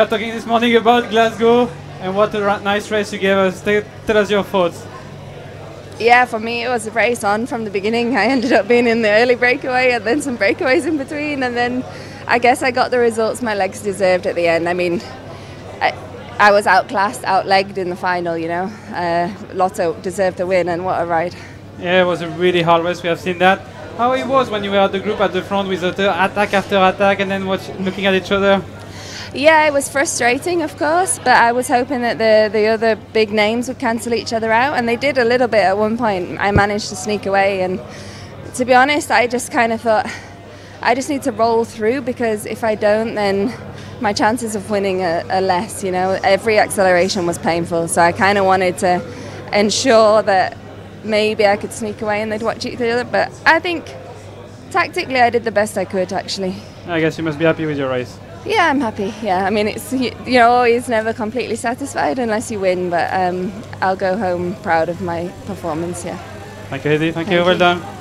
were talking this morning about Glasgow and what a nice race you gave us. Tell, tell us your thoughts. Yeah, for me it was a race on from the beginning. I ended up being in the early breakaway and then some breakaways in between, and then I guess I got the results my legs deserved at the end. I mean, I, I was outclassed, outlegged in the final. You know, uh, Lotte deserved the win, and what a ride! Yeah, it was a really hard race. We have seen that. How it was when you were at the group at the front with the attack after attack and then watch, looking at each other. Yeah, it was frustrating, of course, but I was hoping that the the other big names would cancel each other out, and they did a little bit at one point. I managed to sneak away, and to be honest, I just kind of thought I just need to roll through because if I don't, then my chances of winning are, are less. You know, every acceleration was painful, so I kind of wanted to ensure that maybe I could sneak away and they'd watch each other. But I think tactically, I did the best I could actually. I guess you must be happy with your race. Yeah, I'm happy. Yeah, I mean, it's you- you're always never completely satisfied unless you win, but um, I'll go home proud of my performance. Yeah. Thank you, Heidi. Thank, you. Thank Well done.